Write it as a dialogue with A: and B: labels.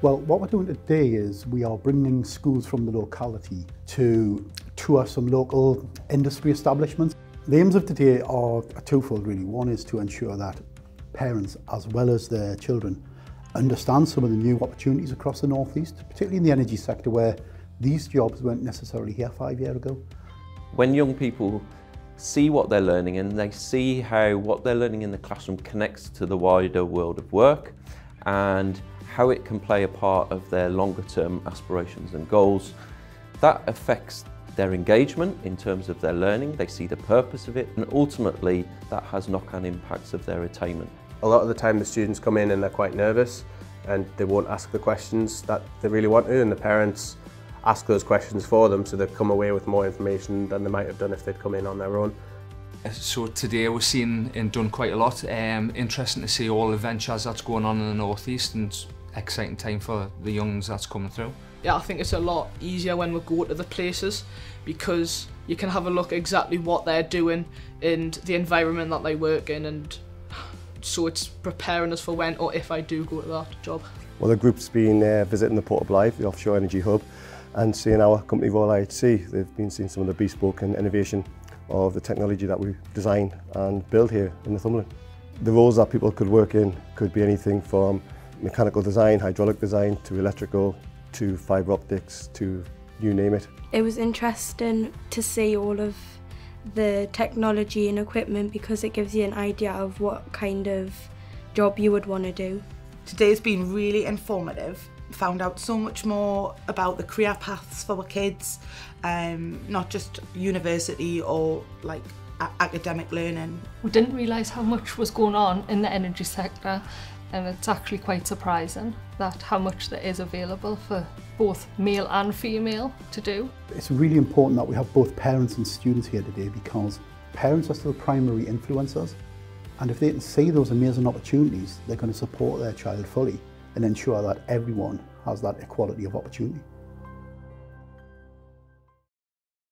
A: Well, what we're doing today is we are bringing schools from the locality to tour some local industry establishments. The aims of today are twofold really. One is to ensure that parents as well as their children understand some of the new opportunities across the northeast, particularly in the energy sector where these jobs weren't necessarily here five years ago.
B: When young people see what they're learning and they see how what they're learning in the classroom connects to the wider world of work and how it can play a part of their longer term aspirations and goals, that affects their engagement in terms of their learning, they see the purpose of it, and ultimately that has knock-on impacts of their attainment.
C: A lot of the time the students come in and they're quite nervous and they won't ask the questions that they really want to and the parents ask those questions for them so they come away with more information than they might have done if they'd come in on their own.
D: So today we're seeing and done quite a lot. Um, interesting to see all the ventures that's going on in the northeast and exciting time for the youngs that's coming through.
E: Yeah, I think it's a lot easier when we go to the places because you can have a look exactly what they're doing and the environment that they work in and so it's preparing us for when or if I do go to that job.
F: Well, the group's been uh, visiting the Port of Blyth, the offshore energy hub, and seeing our company Royal IHC. They've been seeing some of the bespoke and innovation of the technology that we design and build here in Northumberland. The roles that people could work in could be anything from mechanical design, hydraulic design, to electrical, to fibre optics, to you name it.
G: It was interesting to see all of the technology and equipment because it gives you an idea of what kind of job you would want to do.
H: Today's been really informative. Found out so much more about the career paths for our kids, um, not just university or like academic learning.
I: We didn't realise how much was going on in the energy sector and it's actually quite surprising that how much there is available for both male and female to do.
A: It's really important that we have both parents and students here today because parents are still primary influencers and if they can see those amazing opportunities, they're going to support their child fully and ensure that everyone has that equality of opportunity.